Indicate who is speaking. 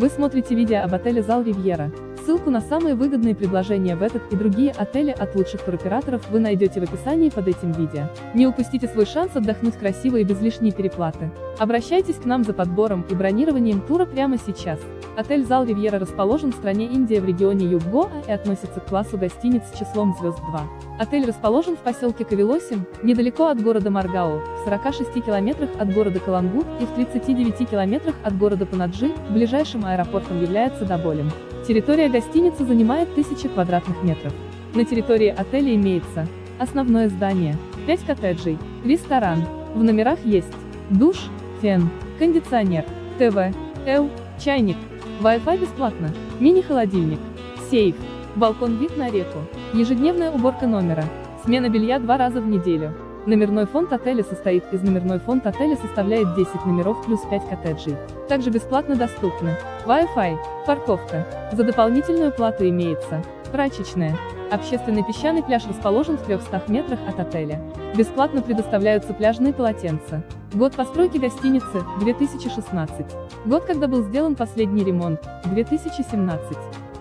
Speaker 1: Вы смотрите видео об отеле Зал Ривьера. Ссылку на самые выгодные предложения в этот и другие отели от лучших туроператоров вы найдете в описании под этим видео. Не упустите свой шанс отдохнуть красиво и без лишней переплаты. Обращайтесь к нам за подбором и бронированием тура прямо сейчас. Отель Зал Ривьера расположен в стране Индия в регионе Юг-Гоа и относится к классу гостиниц с числом звезд 2. Отель расположен в поселке Кавилосим, недалеко от города Маргау, в 46 километрах от города Калангут и в 39 километрах от города Панаджи, ближайшим аэропортом является Dabолем. Территория гостиницы занимает 1000 квадратных метров. На территории отеля имеется основное здание, 5 коттеджей, ресторан, в номерах есть душ, фен, кондиционер, ТВ, Л, чайник, Wi-Fi бесплатно, мини-холодильник, сейф, балкон-вид на реку, ежедневная уборка номера, смена белья два раза в неделю. Номерной фонд отеля состоит из номерной фонд отеля составляет 10 номеров плюс 5 коттеджей. Также бесплатно доступны Wi-Fi, парковка. За дополнительную плату имеется прачечная. Общественный песчаный пляж расположен в 300 метрах от отеля. Бесплатно предоставляются пляжные полотенца. Год постройки гостиницы – 2016. Год, когда был сделан последний ремонт – 2017.